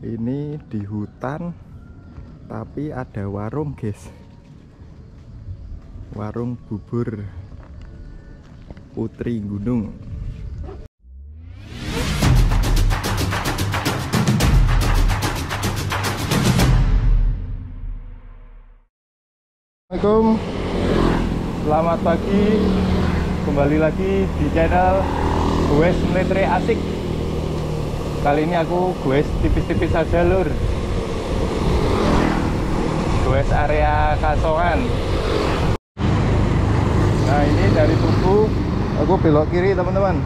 ini di hutan tapi ada warung guys. Warung bubur putri gunung. Assalamualaikum. Selamat pagi. Kembali lagi di channel Gue Meletre Asik Kali ini aku gue tipis-tipis saja lur. Gue area Kasongan. Nah ini dari Tugu Aku belok kiri teman-teman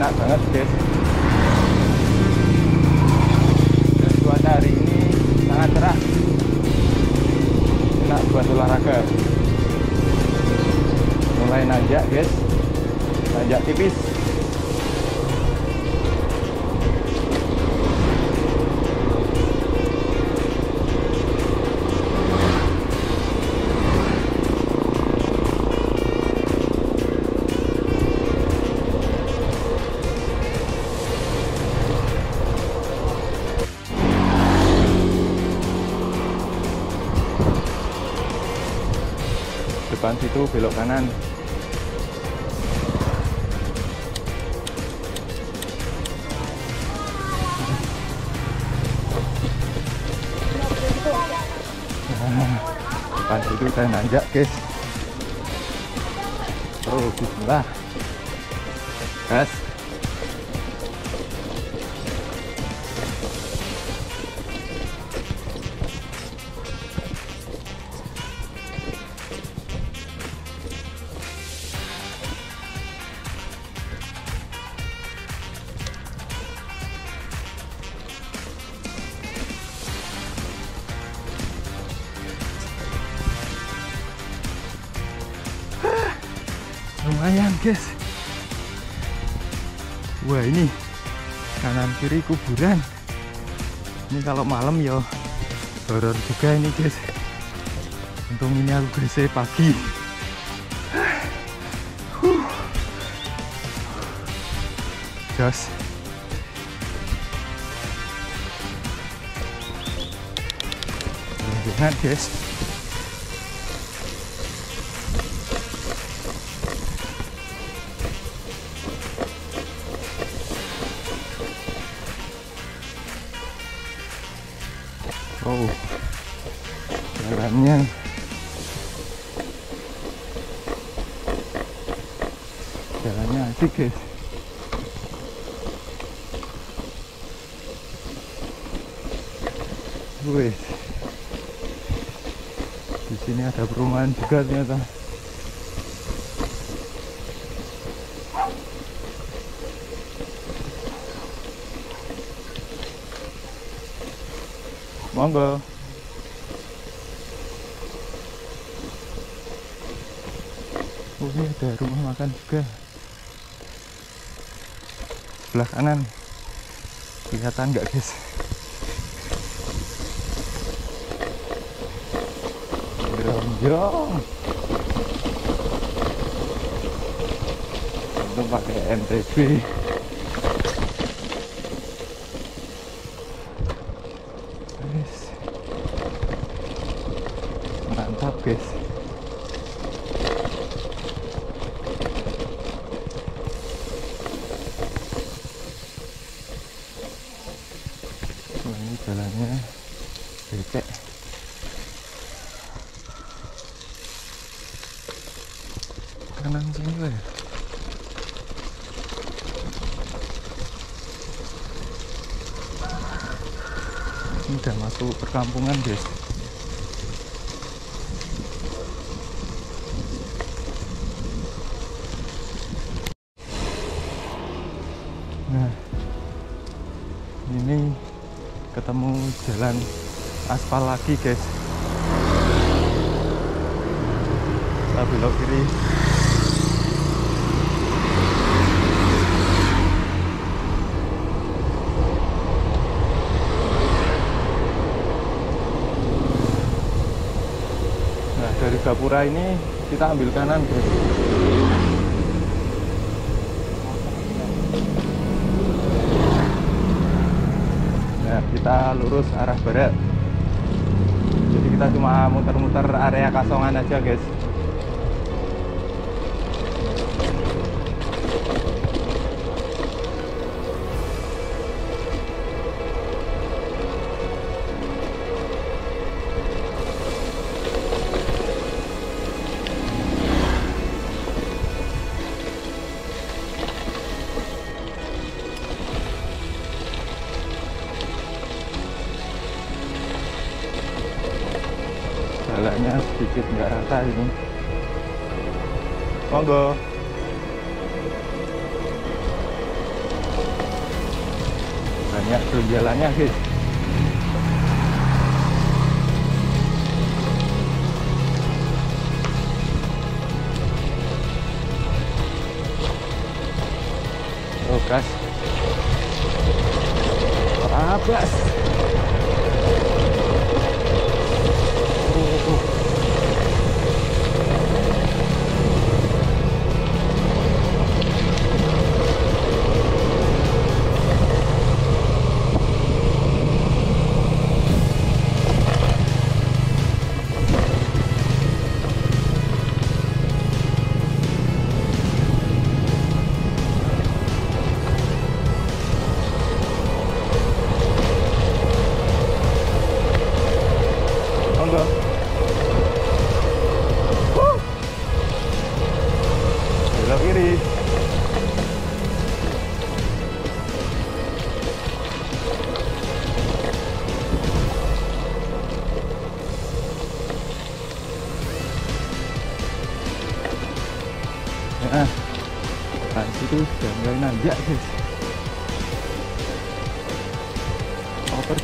enak banget guys Dan cuaca hari ini sangat cerah. Enak buat olahraga. Mulai nanjak guys Nanjak tipis Depan situ belok kanan. Depan situ saya nanjak guys. Oh bismillah Gas guys. Wah ini kanan kiri kuburan. Ini kalau malam ya horor juga ini guys. Untung ini aku guys pagi. Huh. jos guys Oh, jalannya jalannya asik guys. Wih, di sini ada perumahan juga ternyata. Monggo. Oh, ini ada rumah makan juga. Sebelah kanan. Kelihatan nggak guys? Jonjong. Itu pakai MTB. Wes. Mantap guys. Wah, ini jalannya becek. Kanan sini lah ya. Ini udah masuk perkampungan guys. Nah, ini ketemu jalan aspal lagi guys. Kita belok kiri. Nah dari Gapura ini kita ambil kanan guys nah lurus arah barat. Jadi kita cuma muter-muter area kasongan aja guys sedikit nggak rata ini monggo. Banyak jalannya guys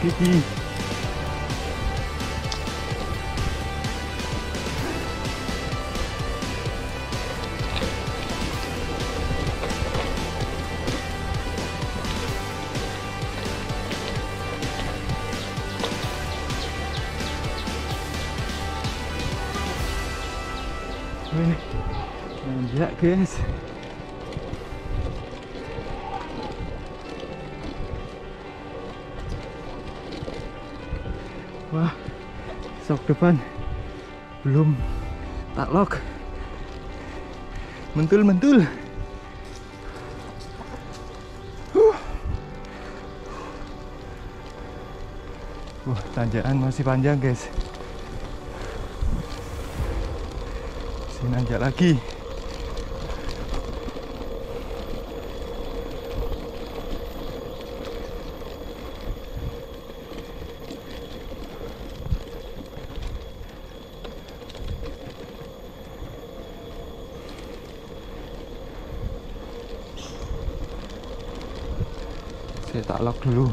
Mau pergi Ki. Wih, depan belum tak lock. Mentul mentul. Huh. Wah, tanjakan masih panjang guys. Sini nanjak lagi. Saya tak lock dulu.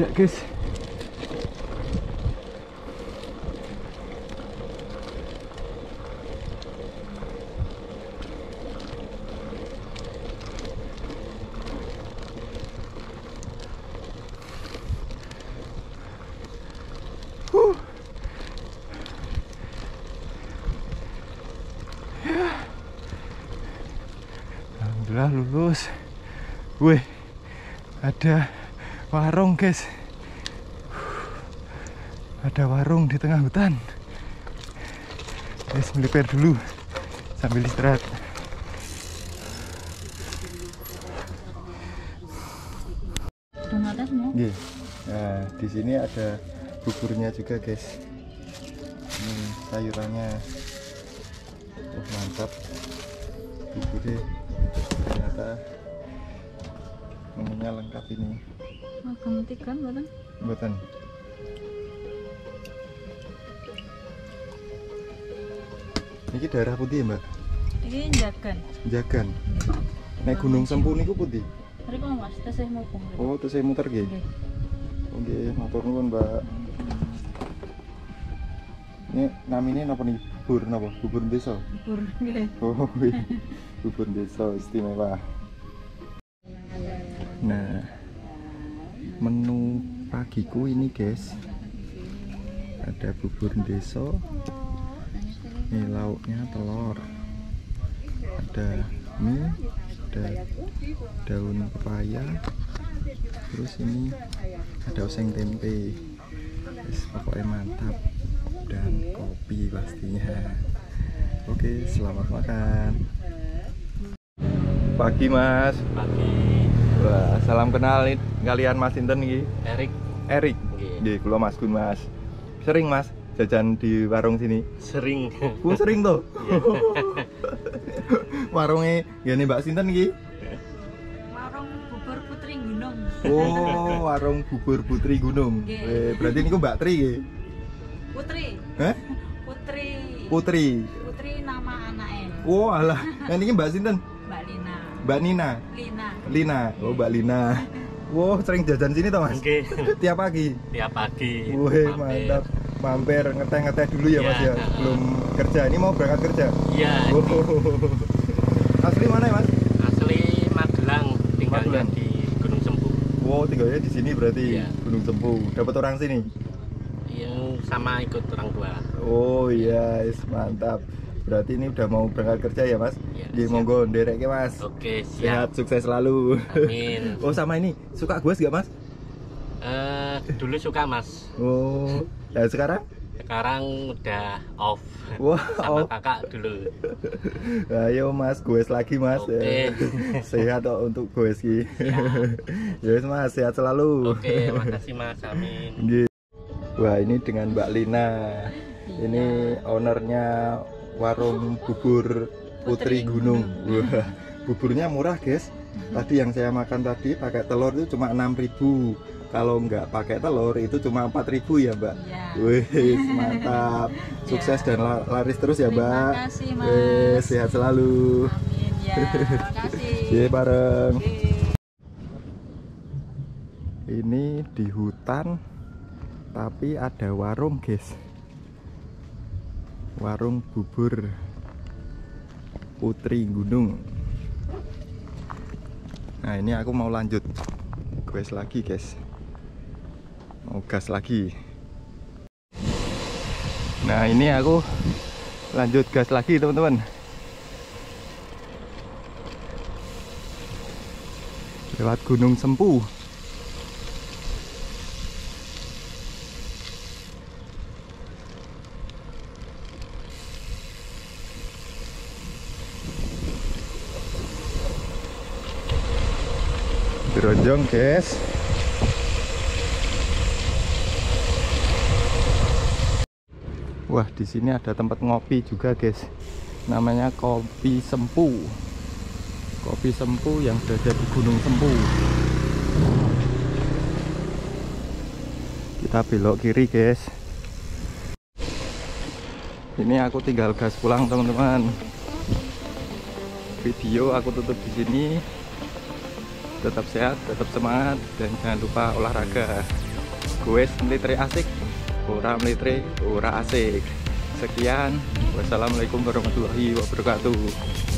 Ya guys. Huh. Ya. Lulus. Wih, ada warung guys. Ada warung di tengah hutan. Guys, melipir dulu sambil istirahat. Iya. Nah, di sini ada buburnya juga, guys. Ini sayurannya. Oh, mantap. Buburnya ternyata menunya lengkap ini. Makan tikan buatan buatan ini darah putih ya, mbak? Ini jagan jagan naik iya. gunung sempur ini putih? Hari kok mas, tesih mau Oh, tesih muter nggih. Oke, Nggih, matur nuwun, Mbak. Ini namanya apa nih? Bubur apa Bubur besok Bubur nggih. Oh, nggih. Iya. bubur desa istimewa. Nah, menu pagiku ini guys. Ada bubur desa. Ini lauknya telur. Ada mie, ada daun pepaya. Terus ini ada oseng tempe. Wis, pokoknya mantap dan kopi pastinya. Oke, selamat makan. Pagi Mas. pagi Wah, salam kenal nih kalian Mas Sinten iki. Erik Erik. Nggih. Nggih, kula Mas Gun Mas. Sering Mas jajan di warung sini. sering Pun sering tuh. Warungnya gini Mbak Sinten iki. Warung bubur Putri Gunung. Oh, warung bubur Putri Gunung. Eh, berarti niku Mbak Tri nggih. Putri. Hah? Putri. Putri. Putri nama anaknya. Oh, alah. Nah, ini Mbak Sinten? Mbak Nina. Lina. Lina. Oh, Mbak Lina. Wow, sering jajan sini toh, Mas? Oke Tiap pagi. tiap pagi Wih, mantap. Mampir ngeteh-ngeteh dulu ya, Mas Iya. ya. Belum kerja. Ini mau berangkat kerja. iya Oh. ini Asli mana ya, Mas? asli Magelang tinggalnya Magelang. di Gunung Sempu Wow, tinggalnya di sini berarti Iya. Gunung Sempu. Dapat orang sini. yang sama ikut orang tua Oh iya, yes, mantap. Berarti ini udah mau berangkat kerja ya, Mas? Iya, Di monggo ndereke, Mas. oke Sehat, siap sukses selalu. amin oh, sama ini. Suka gue gak, Mas? Eh, dulu suka mas Oh, ya sekarang? sekarang udah off Wah, sama oh. kakak dulu Ayo Mas, goes lagi Mas. Oke. Eh, sehat kok untuk goes ki. ya wis, Mas, sehat selalu. oke makasih mas amin. Wah, ini dengan Mbak Lina. Ini ownernya warung bubur Putri Gunung. Wah, buburnya murah, guys. Tadi yang saya makan tadi pakai telur itu cuma 6.000. Kalau nggak pakai telur itu cuma 4.000 ya, Mbak. Iya. Wih, mantap. Sukses dan la- laris terus ya, Terima Mbak. kasih, Wih, Mas. sehat selalu. Amin ya. Terima kasih. Ye bareng. Ini di hutan tapi ada warung, guys. Warung bubur Putri Gunung. Nah, ini aku mau lanjut quest lagi, guys. Mau gas lagi. Nah, ini aku lanjut gas lagi, teman-teman. Lewat Gunung Sempu. Beronjong, guys. Wah, di sini ada tempat ngopi juga, guys. Namanya Kopi Sempu. Kopi Sempu yang berada di Gunung Sempu. Kita belok kiri, guys. Ini aku tinggal gas pulang, teman-teman. Video aku tutup di sini tetap sehat, tetap semangat, dan jangan lupa olahraga. Gue militer asik, ora militer, ora asik. Sekian, wassalamualaikum warahmatullahi wabarakatuh.